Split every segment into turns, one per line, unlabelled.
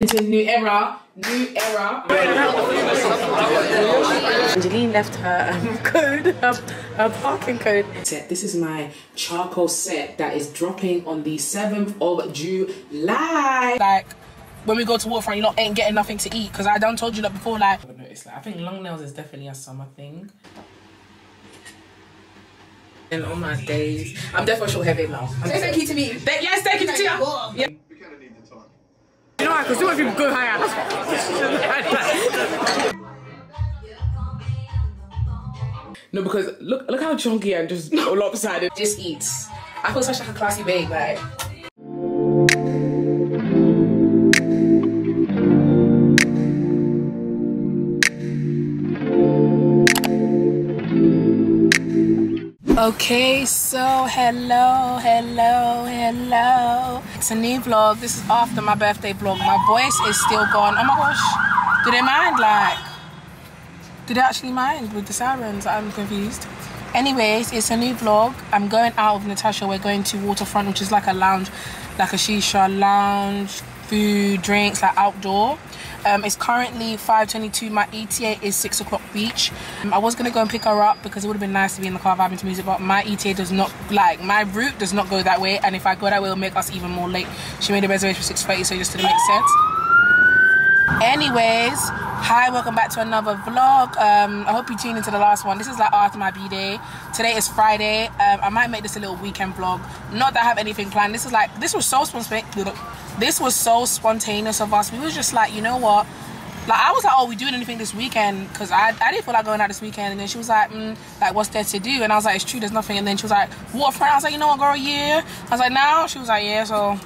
into a new era, new era. Angeline left her um, code, her, her parking code. This is my charcoal set that is dropping on the 7th of July. Like, when we go to Waterfront, you lot ain't getting nothing to eat because I done told you that before. Like, I noticed, like, I think long nails is definitely a summer thing. And on my days, I'm definitely short heavy now.
Say thank you to me.
Yes, thank you to you. Yeah.
Know what? Because what if you go higher?
No, because look look how chunky and just lopsided just eats. I feel such like a classy babe, like. Okay, so hello, hello, hello. It's a new vlog. This is after my birthday vlog. My voice is still gone. Oh my gosh. Do they mind? Like, do they actually mind with the sirens? I'm confused. Anyways, it's a new vlog. I'm going out with Natasha. We're going to Waterfront, which is like a lounge, like a shisha lounge, food, drinks, like outdoor. Um, it's currently 5.22. My ETA is 6 o'clock beach. Um, I was going to go and pick her up because it would have been nice to be in the car vibing to music, but my ETA does not, like, my route does not go that way. And if I go that way, it'll make us even more late. She made a reservation for 6.30, so it just didn't make sense. Anyways, hi, welcome back to another vlog. Um, I hope you tuned into the last one. This is like after my B-day. Today is Friday. Um, I might make this a little weekend vlog. Not that I have anything planned. This is like, this was so spontaneous. This was so spontaneous of us. We was just like, you know what? Like I was like, oh, we doing anything this weekend? Because I, I didn't feel like going out this weekend. And then she was like, mm, like what's there to do? And I was like, it's true, there's nothing. And then she was like, waterfront. I was like, you know what, girl, yeah. I was like, now. She was like, yeah. So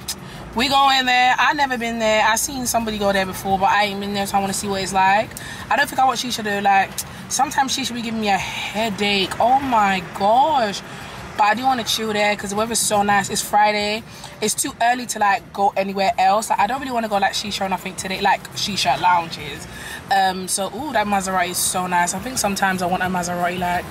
we go in there. I never been there. I seen somebody go there before, but I ain't been there, so I want to see what it's like. I don't think I want Shisha to do. like. Sometimes she should be giving me a headache. Oh my gosh. But I do want to chill there because the weather's so nice. It's Friday. It's too early to like go anywhere else. Like, I don't really want to go like Shisha or nothing today, like Shisha lounges. Um, so ooh, that Maserati is so nice. I think sometimes I want a Maserati like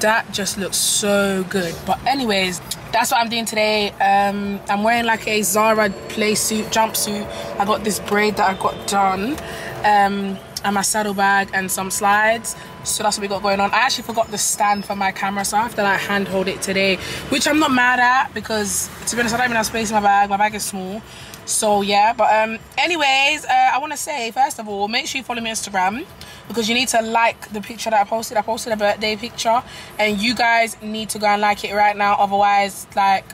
that. Just looks so good. But anyways, that's what I'm doing today. Um, I'm wearing like a Zara play suit, jumpsuit. I got this braid that I got done. Um, and my saddle bag and some slides. So that's what we got going on. I actually forgot the stand for my camera so i have to like hand hold it today which i'm not mad at because to be honest i don't even have space in my bag. My bag is small. So yeah but um anyways uh, i want to say first of all make sure you follow me on instagram because you need to like the picture that i posted. I posted a birthday picture and you guys need to go and like it right now. Otherwise like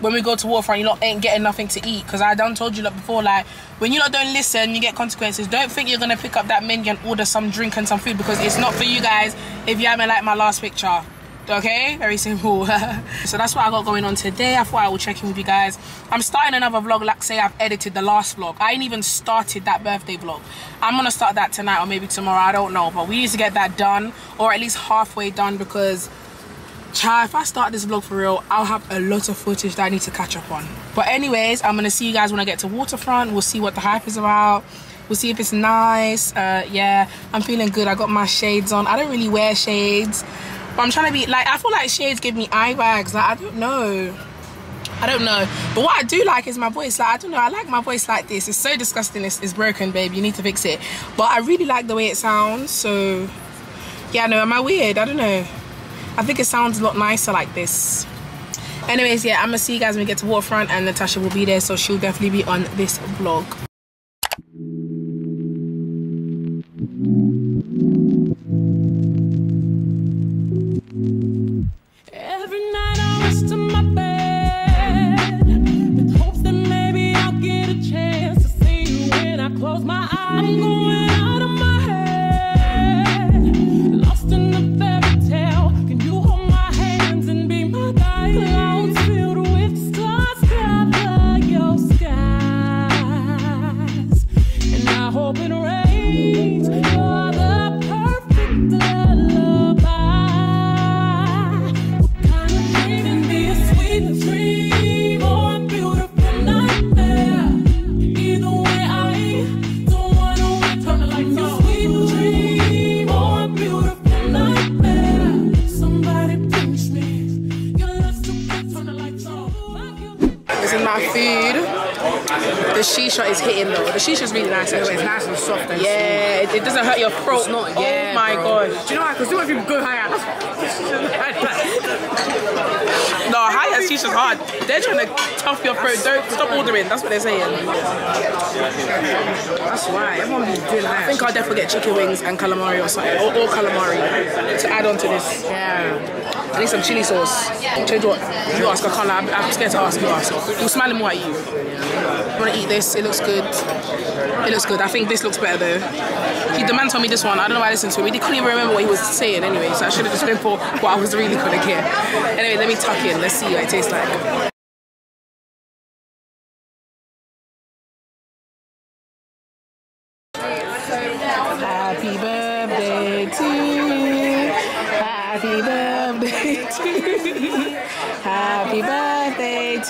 when we go to Waterfront, you lot ain't getting nothing to eat. Because I done told you that before, like, when you don't listen, you get consequences. Don't think you're to pick up that menu and order some drink and some food because it's not for you guys if you haven't liked my last picture. Okay? Very simple. so that's what I got going on today. I thought I would check in with you guys. I'm starting another vlog like say I've edited the last vlog. I ain't even started that birthday vlog. I'm to start that tonight or maybe tomorrow. I don't know. But we need to get that done or at least halfway done because Child, if I start this vlog for real, I'll have a lot of footage that I need to catch up on. But anyways, I'm gonna see you guys when I get to Waterfront. We'll see what the hype is about. We'll see if it's nice. Uh, yeah, I'm feeling good. I got my shades on. I don't really wear shades, but I'm trying to be like. I feel like shades give me eye bags. Like I don't know. I don't know. But what I do like is my voice. Like I don't know. I like my voice like this. It's so disgusting. It's, it's broken, babe. You need to fix it. But I really like the way it sounds. So yeah, no. Am I weird? I don't know. I think it sounds a lot nicer like this. Anyways, yeah, I'm gonna see you guys when we get to Waterfront and Natasha will be there, so she'll definitely be on this vlog.
It,
it doesn't hurt throat. Oh
yeah,
my
bro.
god.
Do you know why? Because too many people go higher.
No, high as shisha's hard. They're trying to tough your throat. Don't stop ordering. That's what they're saying.
That's why everyone be doing
I think I'll definitely get chicken wings and calamari or something, or, or calamari to add on to this.
yeah.
I need some chili sauce. Change what? You ask. I can't. lie. I'm, I'm scared to ask. You ask. You're smiling more at you. I want to eat this. It looks good. It looks good. I think this looks better though. He, the man told me this one. I don't know why I listened to him. He couldn't even remember what he was saying anyway. So I should have just been for what I was really gonna get. Anyway, let me tuck in. Let's see what it tastes like.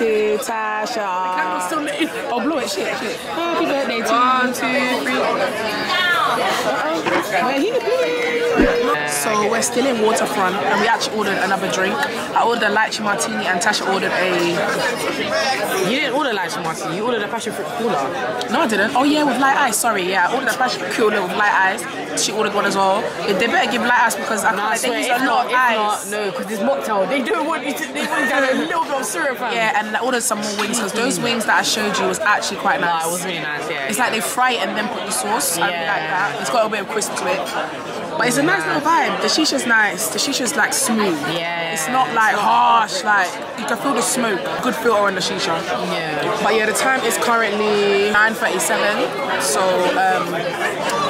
To Tasha.
still lit.
Oh, blow it, shit, shit. Happy birthday to One, two, three. Oh. Wait, he- So we're still in Waterfront and we actually ordered another drink. I ordered a lychee martini and Tasha ordered a...
You didn't order like martini. You ordered a passion fruit cooler.
No, I didn't. Oh yeah, with light ice. Sorry, yeah. I ordered a passion fruit cooler with light ice. She ordered one as well. They better give light ice because I,
No, I
like, they use a lot of
not,
ice.
not, no, because this mocktail, they don't want you to, they want you to have a little bit of syrup, fam.
Yeah, and I ordered some more wings because those mm. wings that I showed you was actually quite nice.
Nah, it was really nice, yeah.
It's like they fry it and then put the sauce. I really like
Yeah.
that. It's got a bit of crisp to it. But it's a nice little vibe. The shisha's nice. The shisha's like smooth.
Yeah.
It's not like harsh. Like you can feel the smoke. Good filter on the shisha.
Yeah.
But yeah, the time is currently 9:37. So um,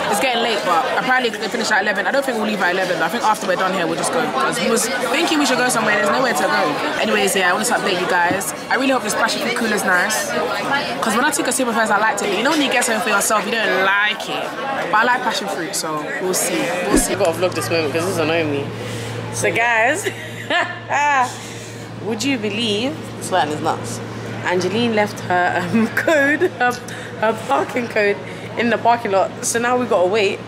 it's getting late. But apparently they finish at 11. I don't think we'll leave at 11. I think after we're done here, we'll just go. Because we was thinking we should go somewhere. There's nowhere to go. Anyways, yeah, I want to update you guys. I really hope this passion fruit cooler is nice. Because when I took a sip of first, I liked it. You know when you get something for yourself, you don't like it. But I like passion fruit, so we'll see. We'll see.
I've gotta vlog this moment because this is annoying me. So guys, would you believe this is nuts? Angeline left her um, code, her, her parking code in the parking lot. So now we gotta wait,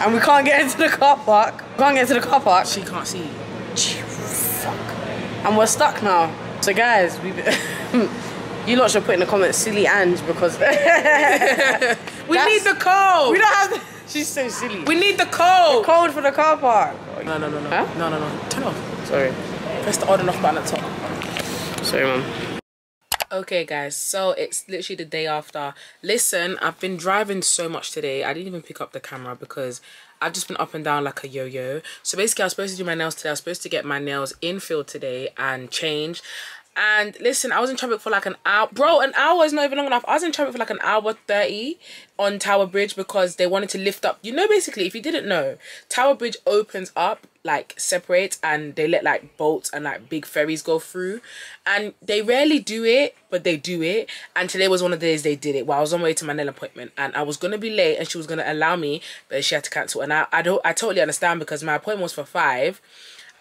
and we can't get into the car park. We can't get into the car park.
She can't see.
Fuck. And we're stuck now. So guys, we you lot should put in the comments silly Ange because
We need the code.
we don't have. The, she's so silly.
We need the code.
The code for the car park.
No, no, no, no.
Huh?
No, no, no. Turn off.
Sorry.
Press the on and off button at the top.
Sorry, mum.
Okay, guys, so it's literally the day after. Listen, I've been driving so much today. I didn't even pick up the camera because I've just been up and down like a yo-yo. So basically, I was supposed to do my nails today. I was supposed to get my nails infilled today and changed. And listen, I was in traffic for like an hour. Bro, an hour is not even long enough. I was in traffic for like an hour 30 on Tower Bridge because they wanted to lift up. You know, basically, if you didn't know, Tower Bridge opens up, like separates, and they let like boats and like big ferries go through. And they rarely do it, but they do it. And today was one of the days they did it while I was on my way to my nail appointment. And I was going to be late and she was going to allow me, but she had to cancel. And I, I, don't, I totally understand because my appointment was for 5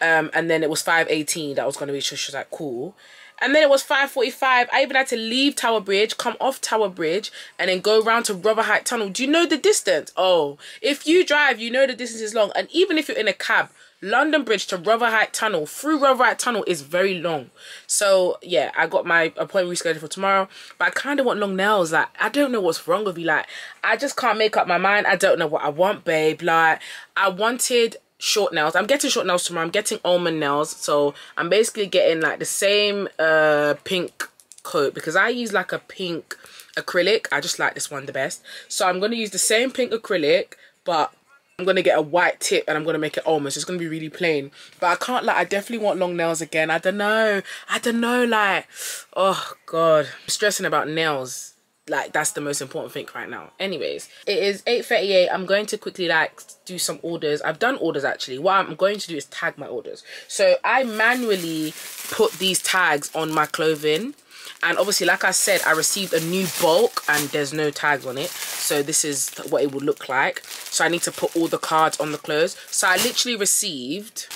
um, and then it was 5.18 that was going to be, she was like, cool. And then it was 5.45. I even had to leave Tower Bridge, come off Tower Bridge, and then go round to Rubber Rotherhithe Tunnel. Do you know the distance? Oh, if you drive, you know the distance is long. And even if you're in a cab, London Bridge to Rubber Rotherhithe Tunnel, through Rubber Rotherhithe Tunnel is very long. So, yeah, I got my appointment rescheduled for tomorrow. But I kind of want long nails. Like, I don't know what's wrong with me. Like, I just can't make up my mind. I don't know what I want, babe. Like, I wanted short nails. I'm getting short nails tomorrow. I'm getting almond nails. So I'm basically getting like the same uh pink coat because I use like a pink acrylic. I just like this one the best. So I'm going to use the same pink acrylic but I'm going to get a white tip and I'm going to make it almost. It's going to be really plain. But I can't like I definitely want long nails again. I don't know. I don't know like oh god. I'm stressing about nails like that's the most important thing right now. Anyways it is 8:38. i'm going to quickly like do some orders. I've done orders actually. What i'm going to do is tag my orders. So i manually put these tags on my clothing. And obviously like i said i received a new bulk and there's no tags on it. So this is what it would look like. So i need to put all the cards on the clothes. So i literally received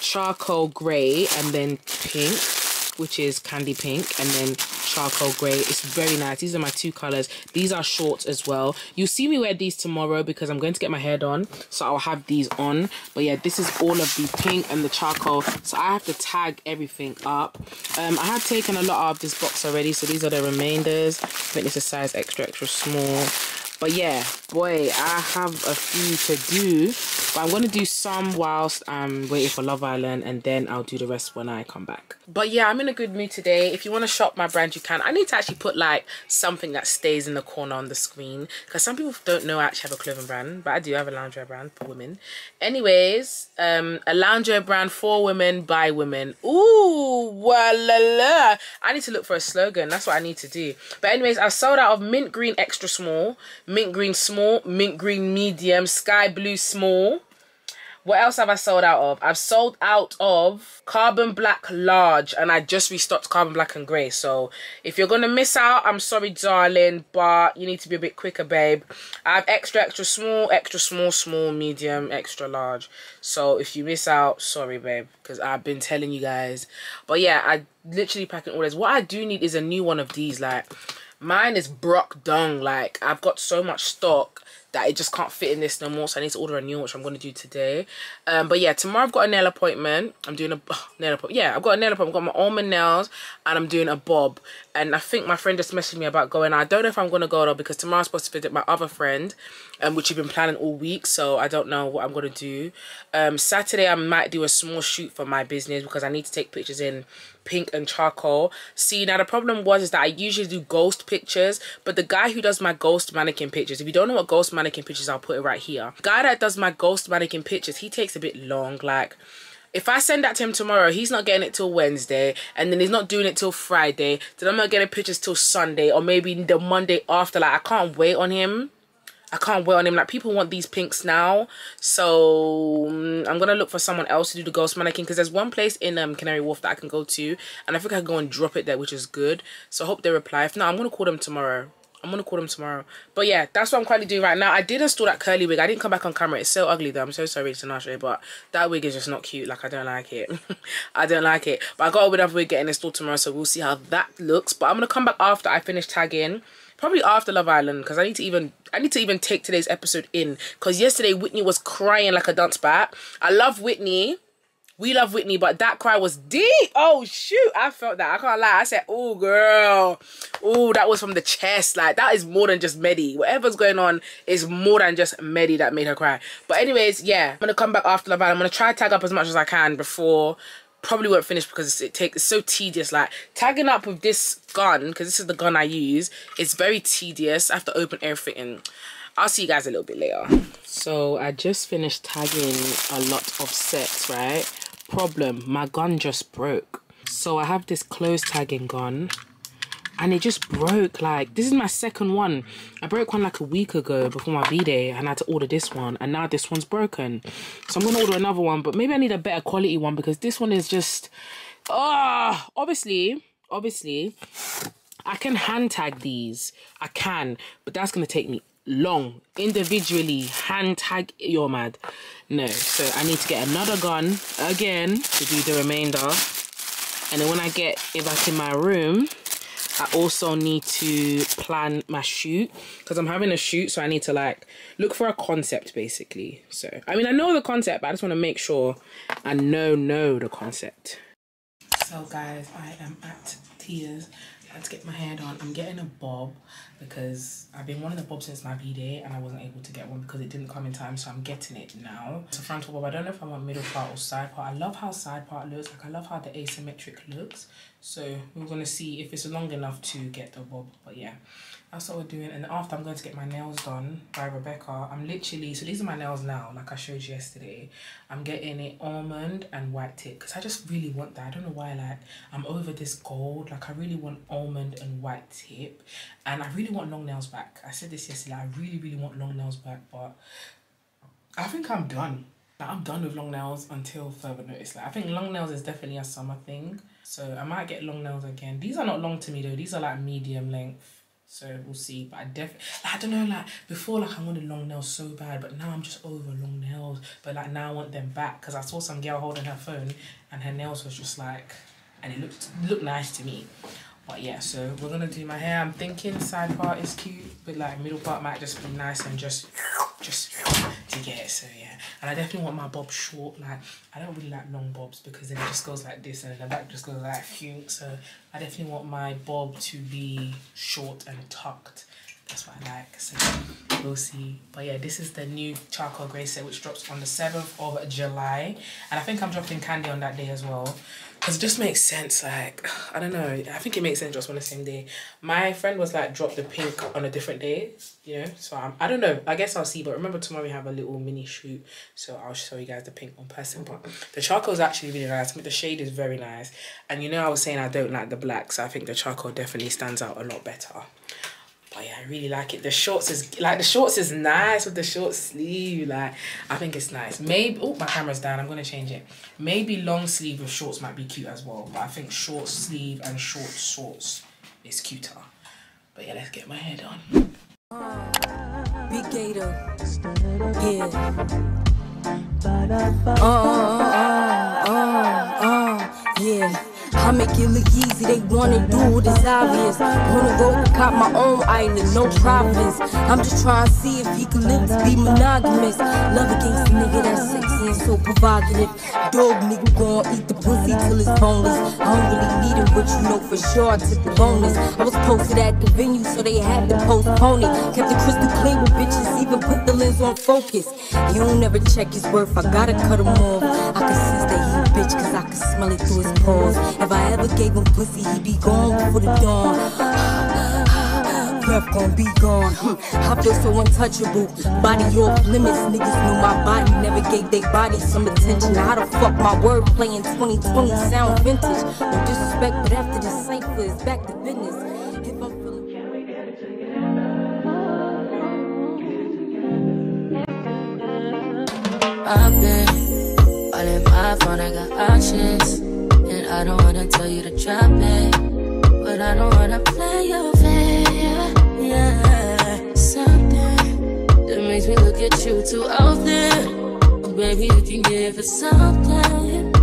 charcoal gray and then pink which is candy pink, and then charcoal grey. It's very nice. These are my two colours. These are shorts as well. You'll see me wear these tomorrow because I'm going to get my hair done. So I'll have these on. But yeah, this is all of the pink and the charcoal. So I have to tag everything up. Um, I have taken a lot of this box already. So these are the remainders. I think this is size extra, extra small. But yeah, boy, I have a few to do. But I'm going to do some whilst I'm waiting for Love Island and then I'll do the rest when I come back. But yeah, I'm in a good mood today. If you want to shop my brand, you can. I need to actually put like something that stays in the corner on the screen because some people don't know I actually have a clothing brand, but I do have a loungewear brand for women. Anyways, um, a loungewear brand for women by women. Ooh, la. La. I need to look for a slogan. That's what I need to do. But anyways, I sold out of mint green extra small, mint green small, mint green medium, sky blue small. What else have I sold out of? I've sold out of carbon black large and I just restocked carbon black and grey. So if you're going to miss out, I'm sorry, darling, but you need to be a bit quicker, babe. I have extra, extra small, extra small, small, medium, extra large. So if you miss out, sorry, babe, because I've been telling you guys. But yeah, I literally packing all this. What I do need is a new one of these. Like, mine is brock dung. Like, I've got so much stock that it just can't fit in this no more so I need to order a new one which I'm going to do today. Um but yeah tomorrow I've got a nail appointment. I'm doing a nail appointment yeah I've got a nail appointment. I've got my almond nails and I'm doing a bob and I think my friend just messaged me about going. I don't know if I'm going to go though because tomorrow I'm supposed to visit my other friend um, which we've been planning all week so I don't know what I'm going to do. Um Saturday I might do a small shoot for my business because I need to take pictures in pink and charcoal. See now the problem was is that I usually do ghost pictures but the guy who does my ghost mannequin pictures if you don't know what ghost mannequin pictures I'll put it right here. Guy that does my ghost mannequin pictures he takes a bit long like if I send that to him tomorrow, he's not getting it till Wednesday, and then he's not doing it till Friday. Then I'm not getting pictures till Sunday, or maybe the Monday after. Like I can't wait on him. I can't wait on him. Like people want these pinks now, so um, I'm gonna look for someone else to do the ghost mannequin because there's one place in um Canary Wharf that I can go to, and I think I can go and drop it there, which is good. So I hope they reply. If not, I'm gonna call them tomorrow. I'm gonna call them tomorrow. But yeah, that's what I'm currently doing right now. I did install that curly wig. I didn't come back on camera. It's so ugly though. I'm so sorry to Nasha, but that wig is just not cute. Like I don't like it. I don't like it. But I got a bit of wig getting installed tomorrow, so we'll see how that looks. But I'm gonna come back after I finish tagging. Probably after Love Island, because I need to even I need to even take today's episode in. Because yesterday Whitney was crying like a dunce bat. I love Whitney. We love Whitney, but that cry was deep. Oh shoot, I felt that. I can't lie. I said, "Oh girl, oh that was from the chest." Like that is more than just Mehdi. Whatever's going on is more than just Mehdi that made her cry. But anyways, yeah, I'm gonna come back after Love Island. I'm gonna try to tag up as much as I can before. Probably won't finish because it takes it's so tedious. Like tagging up with this gun because this is the gun I use. It's very tedious. I have to open everything. And I'll see you guys a little bit later. So I just finished tagging a lot of sets, right? Problem, my gun just broke. So I have this close tagging gun and it just broke. Like, this is my second one. I broke one like a week ago before my B-Day and I had to order this one and now this one's broken. So I'm to order another one, but maybe I need a better quality one because this one is just... Ah, obviously, obviously, I can hand tag these. I can, but that's to take me long individually hand tag you're mad. No so i need to get another gun again to do the remainder. And then when i get it back in my room i also need to plan my shoot because i'm having a shoot so i need to like look for a concept basically. So i mean i know the concept but i just want to make sure i know know the concept. So guys i am at tears let's get my hair done i'm getting a bob because I've been wanting a bob since my B-Day and I wasn't able to get one because it didn't come in time so I'm getting it now. It's a frontal bob. I don't know if I want middle part or side part. I love how side part looks. Like I love how the asymmetric looks. So we're going to see if it's long enough to get the bob. But yeah, that's what we're doing. And after I'm going to get my nails done by Rebecca. I'm literally, so these are my nails now like I showed you yesterday. I'm getting it almond and white tip because I just really want that. I don't know why like I'm over this gold. Like I really want almond and white tip and I really want long nails back. I said this yesterday. I really, really want long nails back, but I think I'm done. Like, I'm done with long nails until further notice. Like I think long nails is definitely a summer thing, so I might get long nails again. These are not long to me though. These are like medium length. So we'll see. But I definitely, like, I don't know, like before, like I wanted long nails so bad, but now I'm just over long nails. But like now I want them back because I saw some girl holding her phone and her nails was just like and it looked looked nice to me. But yeah, so we're gonna do my hair. I'm thinking side part is cute, but like middle part might just be nice and just just to get it. So yeah, and I definitely want my bob short. Like I don't really like long bobs because then it just goes like this and the back just goes like phew. So I definitely want my bob to be short and tucked. That's what I like. So we'll see. But yeah, this is the new charcoal grey set which drops on the 7th of July. And I think I'm dropping candy on that day as well. Because it just makes sense, like, I don't know. I think it makes sense just on the same day. My friend was like, drop the pink on a different day, you know? So I'm, I don't know. I guess I'll see. But remember, tomorrow we have a little mini shoot. So I'll show you guys the pink one person. But the charcoal is actually really nice. I mean, the shade is very nice. And you know, I was saying I don't like the black. So I think the charcoal definitely stands out a lot better. But yeah, I really like it. The shorts is like the shorts is nice with the short sleeve. Like I think it's nice. Maybe oh my camera's down. I'm gonna change it. Maybe long sleeve with shorts might be cute as well. But I think short sleeve and short shorts is cuter. But yeah, let's get my hair done.
Big Gator. Yeah. Uh, uh, uh, Make it look easy, they wanna do it, it's obvious. Wanna go cop my own island, no province. I'm just trying to see if he can live to be monogamous. Love against a nigga that's sexy and so provocative. Dog nigga gon' eat the pussy till it's boneless. I don't really need it, but you know for sure I took the bonus. I was posted at the venue, so they had to postpone it. Kept the crystal clean with bitches, even put the lens on focus. You don't ever check his worth, I gotta cut him off. I can bitch, cause I can smell it through his pores. If I ever gave him pussy, he'd be gone before the dawn. Breath gon' be gone. I feel so untouchable. Body off limits. Niggas knew my body, never gave they body some attention. How the fuck my word playing 2020 sound vintage? No disrespect, but after this cipher is back to business.
I've been my phone, I got options. And I don't wanna tell you to drop it. But I don't wanna play your fair. Yeah, something that makes me look at you too often. Oh, baby, you can give it something.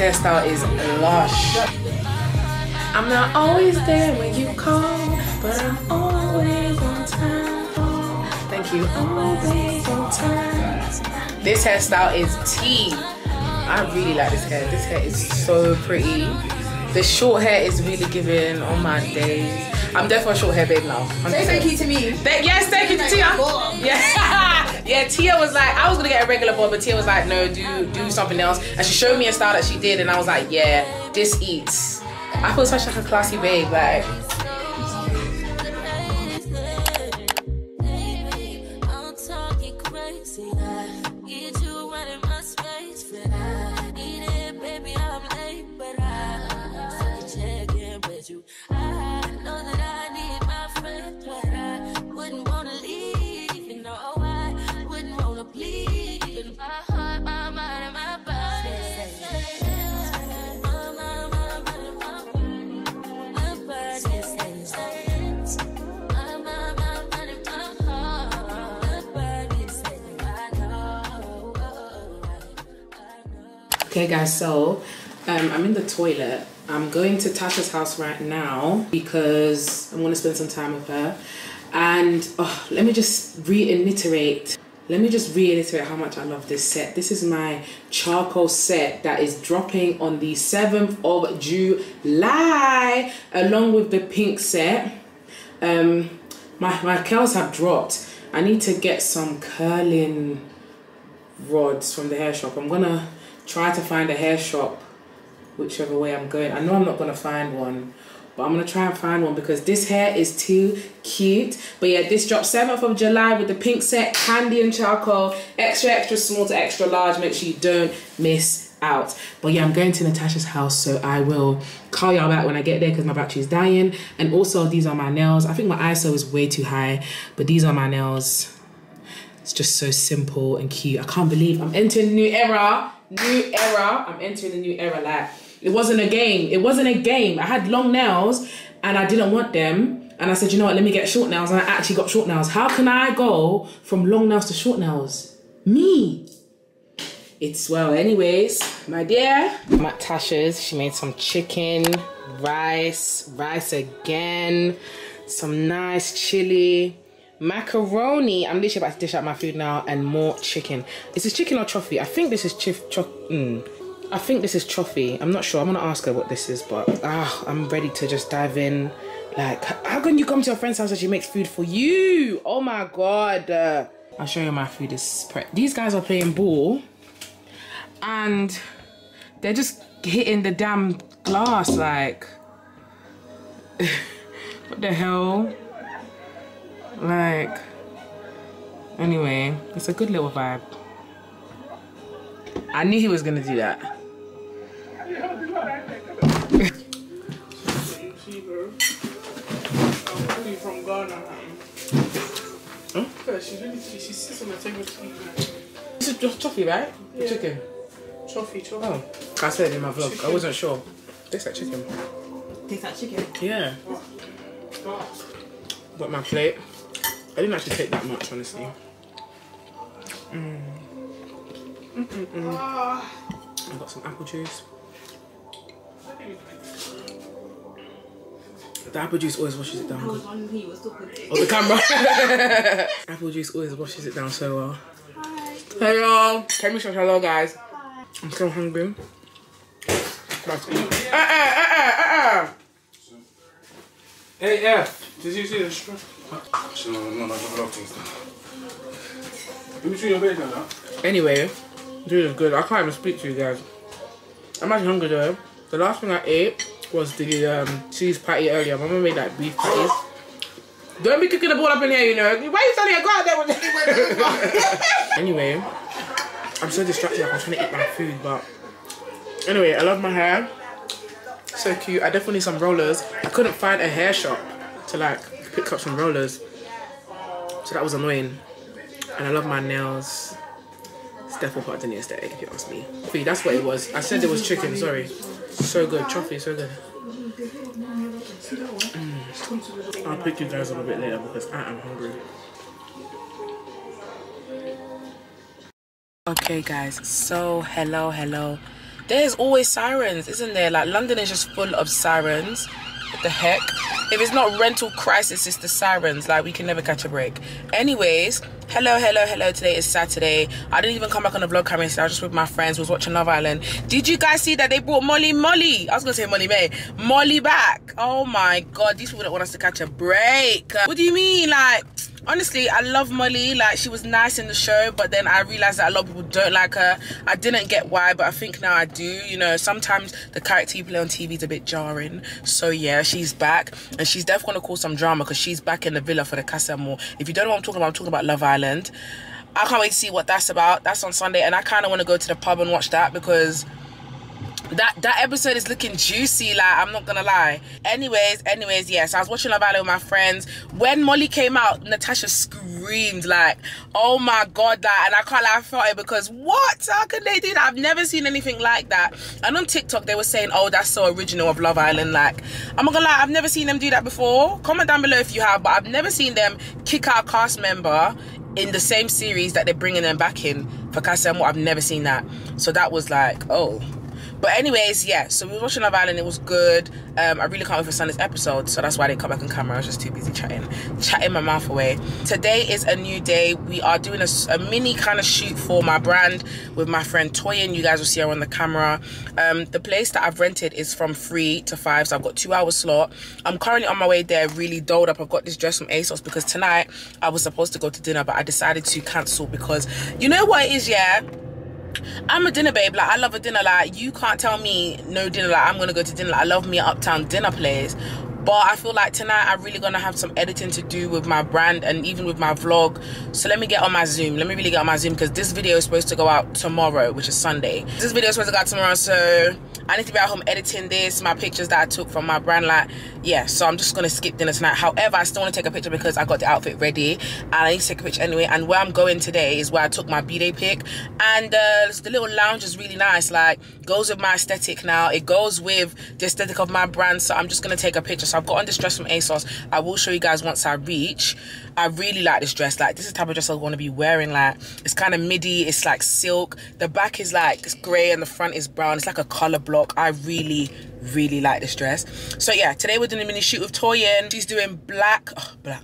Hairstyle is lush. I'm not always there when you call, but I'm always on time. Thank you. Always on time. This hairstyle is T. I really like this hair. This hair is so pretty. The short hair is really giving on my days. I'm definitely a short hair babe now.
Say thank you to me.
Th- yes, thank you to Tia. Yeah, yeah. Tia was like, I was gonna get a regular bob, but Tia was like, no, do do something else. And she showed me a style that she did, and I was like, yeah, this eats. I feel such like a classy babe, like. Okay, guys, so um, I'm in the toilet. I'm going to Tasha's house right now because I'm going to spend some time with her. And oh, let me just reiterate. Let me just reiterate how much I love this set. This is my charcoal set that is dropping on the 7th of July, along with the pink set. Um, my, my curls have dropped. I need to get some curling rods from the hair shop. I'm gonna try to find a hair shop whichever way I'm going. I know I'm not gonna find one, but I'm gonna try and find one because this hair is too cute. But yeah, this drops 7th of July with the pink set, candy and charcoal, extra, extra small to extra large. Make sure you don't miss out. But yeah, I'm going to Natasha's house, so I will call y'all back when I get there because my battery's dying. And also, these are my nails. I think my ISO is way too high, but these are my nails It's just so simple and cute. I can't believe I'm entering a new era. New era. I'm entering a new era. Like it wasn't a game. It wasn't a game. I had long nails and I didn't want them. And I said, you know what, let me get short nails. And I actually got short nails. How can I go from long nails to short nails? Me. It's well, anyways, my dear. I'm at Tasha's. She made some chicken, rice, rice again, some nice chili, macaroni. I'm literally about to dish out my food now, and more chicken. Is this chicken or choffee? I think this is chif chof. Mm. I think this is choffee. I'm not sure. I'm gonna ask her what this is, but ah, I'm ready to just dive in. Like, how can you come to your friend's house and she makes food for you? Oh my god. Uh, I'll show you my food is pre- These guys are playing ball and they're just hitting the damn glass like what the hell like anyway it's a good little vibe i knew he was gonna do that
from Ghana. Huh? She's really, she sits on the table
this is just toffee right
Yeah.
chicken
Choffee, choffee.
oh i said in my vlog i wasn't sure tastes like chicken
Taste that chicken.
yeah oh, got my plate i didn't actually take that much honestly Mm. Mm, mm, mm. i got some apple juice the apple juice always washes it down. Oh, the camera. Apple juice always washes it down so well. Y'all. Can we say hello, guys? I'm so hungry. Uh, uh, uh, uh, uh.
Hey, F, did you see the?
Anyway, dude is good. I can't even speak to you guys. I'm actually hungry though. The last thing I ate was the um, cheese patty earlier. Mama made like beef patties. Don't be kicking the ball up in here, you know. Why are you standing here? Go out there with anyway, I'm so distracted. I'm trying to eat my food, but anyway, I love my hair. So cute. I definitely need some rollers. I couldn't find a hair shop to like pick up some rollers, so that was annoying. And I love my nails. It's definitely part of the new aesthetic, if you ask me. See, That's what it was. I said it was chicken. Sorry. So good. Choffee, so good. Mm. I'll pick you guys up a bit later because I am hungry. Okay, guys. So, hello, hello. There's always sirens, isn't there? Like, London is just full of sirens. What the heck? If it's not rental crisis, it's the sirens. Like, we can never catch a break. Anyways, hello, hello, hello. Today is Saturday. I didn't even come back on the vlog camera. I was just with my friends. was watching Love Island. Did you guys see that they brought Molly Molly? I was going to say Molly May. Molly back. Oh my God. These people don't want us to catch a break. What do you mean? Like, honestly i love molly. Like she was nice in the show but then i realized that a lot of people don't like her. I didn't get why but i think now i do. You know sometimes the character you play on tv is a bit jarring. So yeah she's back. And she's definitely gonna cause some drama because she's back in the villa for the Casa Amor if you don't know what i'm talking about i'm talking about love island. I can't wait to see what that's about. That's on sunday and i kind of want to go to the pub and watch that because that that episode is looking juicy like i'm not gonna lie. Anyways anyways yes i was watching love island with my friends. When molly came out natasha screamed like oh my god that and i can't lie i felt it because what? How could they do that? I've never seen anything like that. And on tiktok they were saying oh that's so original of love island like i'm not gonna lie i've never seen them do that before. Comment down below if you have but i've never seen them kick out a cast member in the same series that they're bringing them back in for Casa Amor. I've never seen that. So that was like, oh, but anyways, yeah, so we were watching Love Island, it was good. Um, I really can't wait for Sunday's episode, so that's why I didn't come back on camera. I was just too busy chatting, chatting my mouth away. Today is a new day. We are doing a, a mini kind of shoot for my brand with my friend Toyin. You guys will see her on the camera. Um, the place that I've rented is from three to five, so I've got two hours slot. I'm currently on my way there, really doled up. I've got this dress from ASOS because tonight I was supposed to go to dinner, but I decided to cancel because you know what it is, yeah? I'm a dinner babe. Like I love a dinner. Like you can't tell me no dinner. Like I'm gonna go to dinner. Like, I love me uptown dinner place. But I feel like tonight I'm really gonna have some editing to do with my brand and even with my vlog. So let me get on my Zoom. Let me really get on my Zoom because this video is supposed to go out tomorrow, which is Sunday. This video is supposed to go out tomorrow, so I need to be at home editing this, my pictures that I took from my brand. Like, yeah, so I'm just gonna skip dinner tonight. However, I still want to take a picture because I got the outfit ready and I need to take a picture anyway. And where I'm going today is where I took my b-day pic, and uh, the little lounge is really nice. Like, goes with my aesthetic now. It goes with the aesthetic of my brand. So I'm just gonna take a picture. So I've got on this dress from ASOS. I will show you guys once I reach. I really like this dress. Like, this is the type of dress I want to be wearing. Like, it's kind of midi. It's like silk. The back is like grey and the front is brown. It's like a color block. I really, really like this dress. So yeah, today we're doing a mini shoot with Toyin. She's doing black, oh, black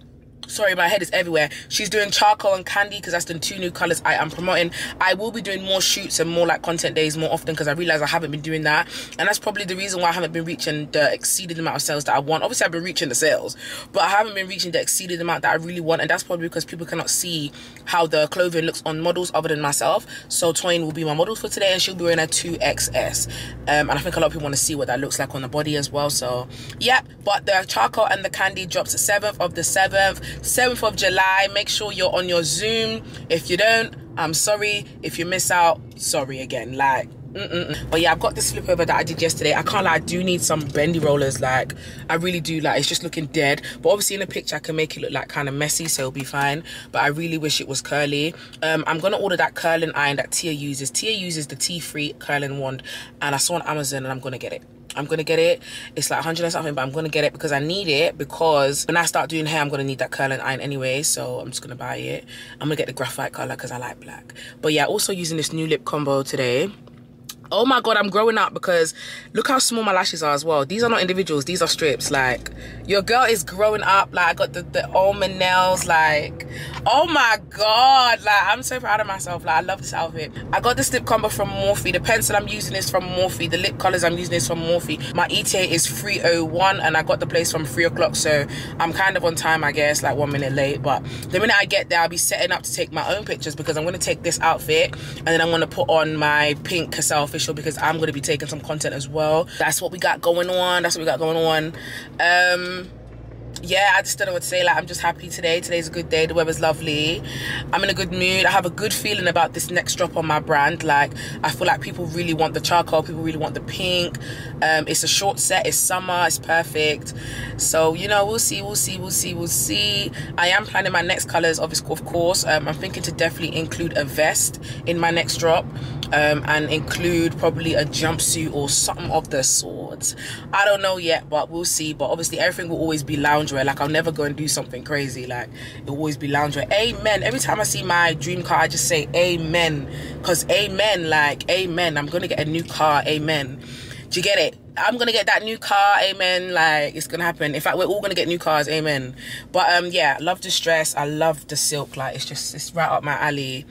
sorry my head is everywhere. She's doing charcoal and candy because that's the two new colors i am promoting. I will be doing more shoots and more like content days more often because i realize i haven't been doing that. And that's probably the reason why i haven't been reaching the exceeded amount of sales that i want. Obviously i've been reaching the sales but i haven't been reaching the exceeded amount that i really want. And that's probably because people cannot see how the clothing looks on models other than myself. So Toyin will be my model for today and she'll be wearing a 2xs um, and i think a lot of people want to see what that looks like on the body as well. So yeah but the charcoal and the candy drops the 7th of the 7th 7th of July. Make sure you're on your Zoom. If you don't, I'm sorry. If you miss out, sorry again. Like, mm -mm but yeah, I've got the slip over that I did yesterday. I can't lie, I do need some bendy rollers. Like, I really do. Like, it's just looking dead. But obviously, in the picture, I can make it look like kind of messy, so it'll be fine. But I really wish it was curly. Um, I'm gonna order that curling iron that Tia uses. Tia uses the T3 curling wand, and I saw on Amazon, and I'm gonna get it. I'm gonna get it. It's like 100 and something, but I'm gonna get it because I need it because when I start doing hair, I'm gonna need that curling iron anyway. So I'm just gonna buy it. I'm gonna get the graphite color because I like black. But yeah, also using this new lip combo today oh my god i'm growing up because look how small my lashes are as well. These are not individuals these are strips. Like your girl is growing up like i got the, the almond nails like oh my god like i'm so proud of myself. Like i love this outfit. I got this lip combo from morphe. The pencil i'm using is from morphe. The lip colors i'm using is from morphe. My eta is 301 and i got the place from three o'clock. So i'm kind of on time i guess like one minute late. But the minute i get there i'll be setting up to take my own pictures because i'm going to take this outfit and then i'm going to put on my pink Cassell official because I'm going to be taking some content as well. That's what we got going on. That's what we got going on. Um, yeah, I just don't know what to say. Like, I'm just happy today. Today's a good day. The weather's lovely. I'm in a good mood. I have a good feeling about this next drop on my brand. Like, I feel like people really want the charcoal. People really want the pink. Um, it's a short set. It's summer. It's perfect. So, you know, we'll see. We'll see. We'll see. We'll see. I am planning my next colors, obviously, of course. Um, I'm thinking to definitely include a vest in my next drop. Um, and include probably a jumpsuit or something of the sort. I don't know yet, but we'll see. But obviously, everything will always be loungewear. Like, I'll never go and do something crazy. Like, it'll always be loungewear. Amen. Every time I see my dream car, I just say amen. Because amen, like, amen. I'm to get a new car. Amen. Do you get it? I'm gonna get that new car, amen. Like it's gonna happen. In fact, we're all gonna get new cars, amen. But um, yeah, love the dress. I love the silk. Like it's just it's right up my alley.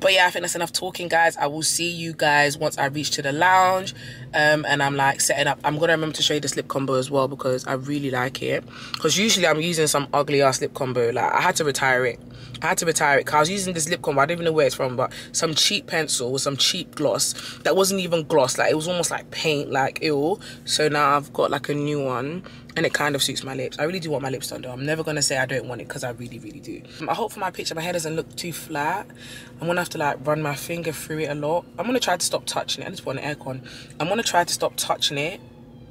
But yeah, I think that's enough talking, guys. I will see you guys once I reach to the lounge. Um, and I'm like setting up. I'm gonna remember to show you the slip combo as well because I really like it. Because usually I'm using some ugly ass lip combo. Like I had to retire it. I had to retire it because I was using this lip combo. I don't even know where it's from, but some cheap pencil with some cheap gloss that wasn't even gloss. Like it was almost like paint, like ill. So now I've got like a new one and it kind of suits my lips. I really do want my lips done though. I'm never gonna say I don't want it because I really, really do. I hope for my picture my hair doesn't look too flat. I'm gonna have to like run my finger through it a lot. I'm gonna try to stop touching it. I just on the aircon. I'm gonna try to stop touching it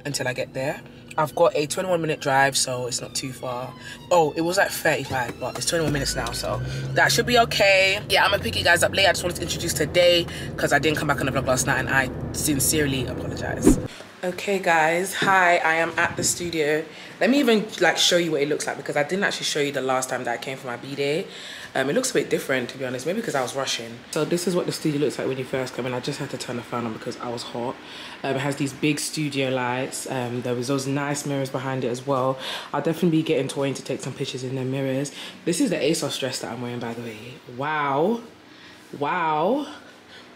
until I get there. I've got a 21 minute drive, so it's not too far. Oh, it was like 35, but it's 21 minutes now, so that should be okay. Yeah, I'm gonna pick you guys up later. I just wanted to introduce today because I didn't come back on the vlog last night and I sincerely apologize. Okay guys, hi, I am at the studio. Let me even like show you what it looks like because I didn't actually show you the last time that I came for my B-day. Um, it looks a bit different to be honest, maybe because I was rushing. So this is what the studio looks like when you first come in. I just had to turn the fan on because I was hot. Um, it has these big studio lights. Um, there was those nice mirrors behind it as well. I'll definitely be getting Toyin to take some pictures in the mirrors. This is the ASOS dress that I'm wearing by the way. Wow. Wow.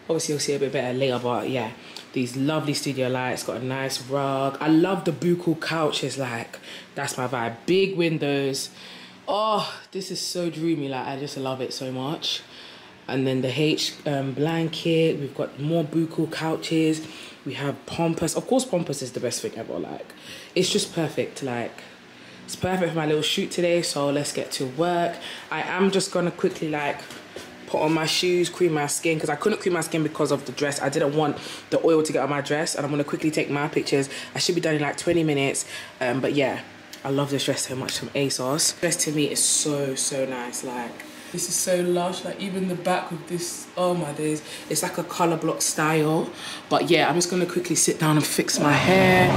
Obviously you'll see a bit better later, but yeah these lovely studio lights got a nice rug. I love the boucle couches like that's my vibe. Big windows. Oh this is so dreamy like i just love it so much. And then the h um, blanket we've got more boucle couches. We have pampas of course pampas is the best thing ever like it's just perfect like it's perfect for my little shoot today so let's get to work. I am just gonna quickly like put on my shoes, cream my skin, because I couldn't cream my skin because of the dress. I didn't want the oil to get on my dress, and I'm gonna quickly take my pictures. I should be done in like 20 minutes, um, but yeah, I love this dress so much from ASOS. This dress to me is so, so nice, like, this is so lush, like even the back of this, oh my days. It's like a color block style. But yeah, I'm just gonna quickly sit down and fix my hair.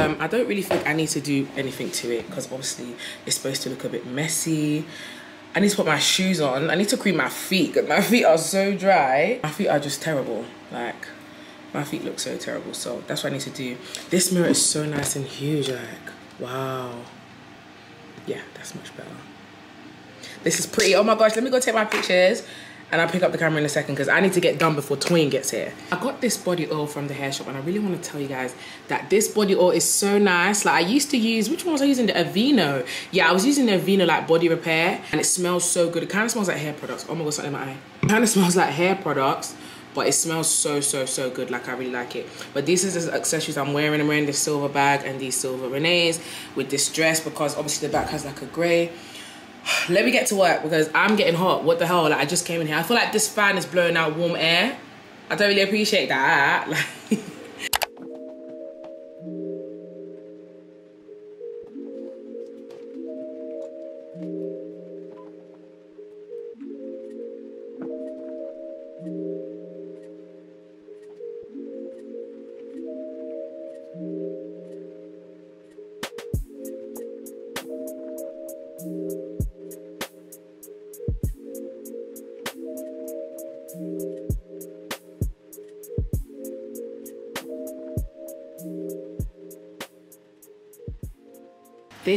Um, I don't really think I need to do anything to it because obviously it's supposed to look a bit messy. I need to put my shoes on. I need to cream my feet my feet are so dry. My feet are just terrible. Like, my feet look so terrible. So that's what I need to do. This mirror is so nice and huge. Like, wow. Yeah, that's much better. This is pretty. Oh my gosh, let me go take my pictures and I'll pick up the camera in a second because I need to get done before Toyin gets here. I got this body oil from the hair shop and I really want to tell you guys that this body oil is so nice. Like I used to use, which one was I using? The Aveeno. Yeah, I was using the Aveeno like body repair and it smells so good. It kind of smells like hair products. Oh my god, something in my eye. It kind of smells like hair products but it smells so so so good like i really like it but these are the accessories i'm wearing i'm wearing this silver bag and these silver renees with this dress because obviously the back has like a gray let me get to work because i'm getting hot. What the hell? Like i just came in here. I feel like this fan is blowing out warm air. I don't really appreciate that. Like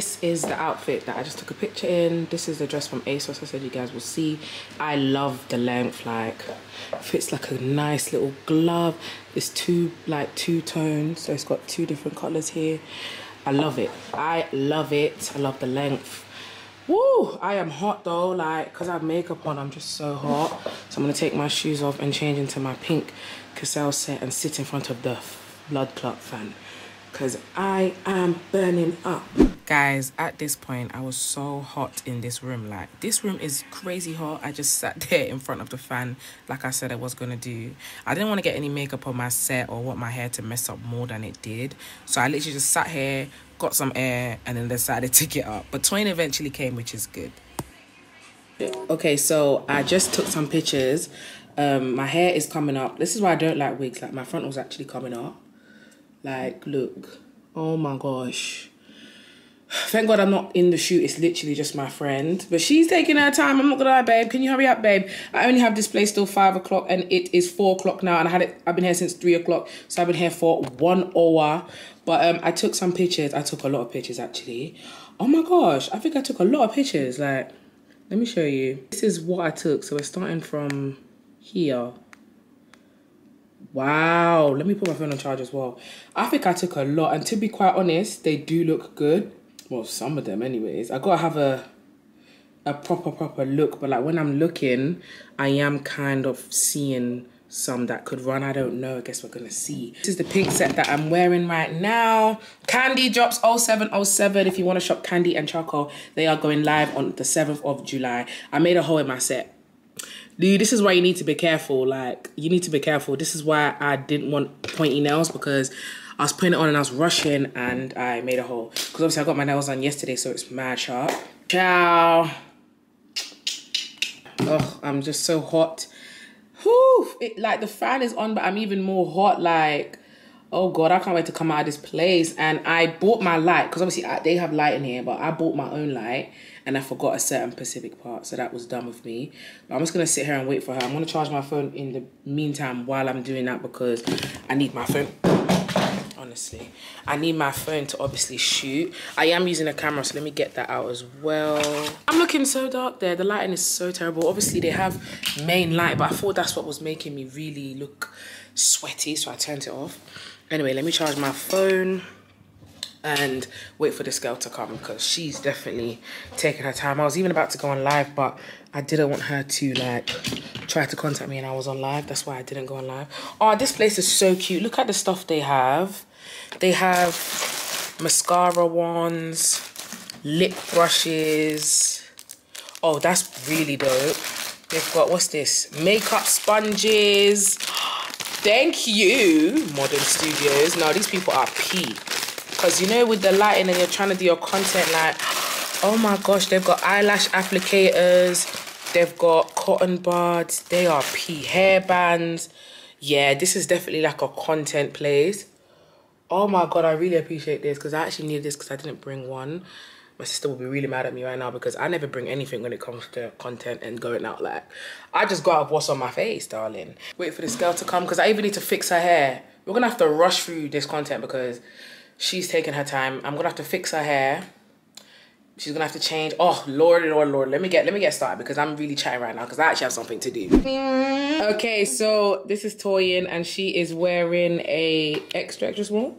this is the outfit that I just took a picture in. This is the dress from ASOS. I said you guys will see. I love the length, like fits like a nice little glove. It's two like two tones, so it's got two different colors here. I love it. I love it. I love the length. Woo! I am hot though, like, cause I have makeup on, I'm just so hot. So I'm gonna take my shoes off and change into my pink Cassell set and sit in front of the blood clot fan. Cause I am burning up. Guys, at this point, I was so hot in this room. Like, this room is crazy hot. I just sat there in front of the fan, like I said I was gonna do. I didn't want to get any makeup on my set or want my hair to mess up more than it did. So I literally just sat here, got some air, and then decided to get up. But Toyin eventually came, which is good. Okay, so I just took some pictures. Um, my hair is coming up. This is why I don't like wigs. Like, my front was actually coming up. Like, look. Oh my gosh. Thank God I'm not in the shoot. It's literally just my friend. But she's taking her time. I'm not gonna lie, babe. Can you hurry up, babe? I only have this place till five o'clock and it is four o'clock now. And I had it, I've been here since three o'clock. So I've been here for one hour. But um, I took some pictures. I took a lot of pictures actually. Oh my gosh. I think I took a lot of pictures. Like, let me show you. This is what I took. So we're starting from here. Wow, let me put my phone on charge as well. I think I took a lot, and to be quite honest, they do look good. Well, some of them, anyways. I gotta have a a proper proper look, but like when I'm looking, I am kind of seeing some that could run. I don't know. I guess we're gonna see. This is the pink set that I'm wearing right now. Candy drops 0707. If you want to shop Candy and Charcoal, they are going live on the 7th of July. I made a hole in my set dude this is why you need to be careful like you need to be careful this is why i didn't want pointy nails because i was putting it on and i was rushing and i made a hole because obviously i got my nails done yesterday so it's mad sharp ciao oh i'm just so hot Whew, it, like the fan is on but i'm even more hot like oh god i can't wait to come out of this place and i bought my light because obviously I, they have light in here but i bought my own light and I forgot a certain specific part, so that was dumb of me. But I'm just gonna sit here and wait for her. I'm gonna charge my phone in the meantime while I'm doing that because I need my phone. Honestly, I need my phone to obviously shoot. I am using a camera, so let me get that out as well. I'm looking so dark there. The lighting is so terrible. Obviously, they have main light, but I thought that's what was making me really look sweaty, so I turned it off. Anyway, let me charge my phone and wait for this girl to come because she's definitely taking her time. I was even about to go on live, but I didn't want her to like try to contact me and I was on live. That's why I didn't go on live. Oh, this place is so cute. Look at the stuff they have. They have mascara wands, lip brushes. Oh, that's really dope. They've got what's this? Makeup sponges. Thank you, Modern Studios. Now these people are peak. Cause you know with the lighting and you're trying to do your content like, oh my gosh, they've got eyelash applicators, they've got cotton buds, they are P hair bands. Yeah, this is definitely like a content place. Oh my god, I really appreciate this because I actually needed this because I didn't bring one. My sister will be really mad at me right now because I never bring anything when it comes to content and going out. Like, I just go out what's on my face, darling. Wait for this girl to come because I even need to fix her hair. We're gonna have to rush through this content because she's taking her time. I'm gonna have to fix her hair. She's gonna have to change. Oh Lord, Lord, Lord. Let me get let me get started because I'm really chatting right now because I actually have something to do. Okay, so this is Toyin and she is wearing a extra extra small.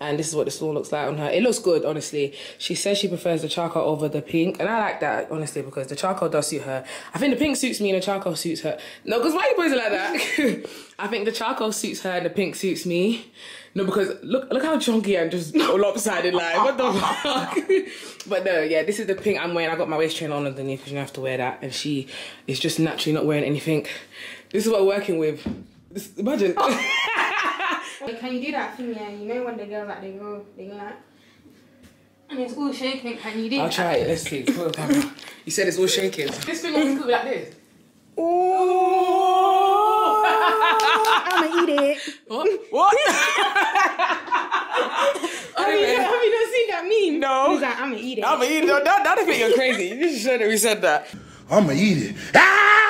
And this is what the small looks like on her. It looks good, honestly. She says she prefers the charcoal over the pink. And I like that, honestly, because the charcoal does suit her. I think the pink suits me and the charcoal suits her. No, because why you boys like that? I think the charcoal suits her and the pink suits me. No, because look look how chunky and just lopsided like what the fuck. but no, yeah, this is the pink I'm wearing. I got my waist train on underneath because you don't have to wear that. And she is just naturally not wearing anything. This is what we're working with. This, imagine.
Like, can you do that thing, yeah? You know when the girls like they go, they go like, and it's all shaking. Can you do
I'll
that?
try it. Let's see. Put it on camera. You said it's all shaking. This thing always cool like this. Ooh!
I'ma eat it.
What? What?
Have you, have you not seen that meme?
No.
He's like, I'ma eat it.
I'ma eating. That, that, that think you're crazy. You just said that we said that.
I'ma eat it. Ah!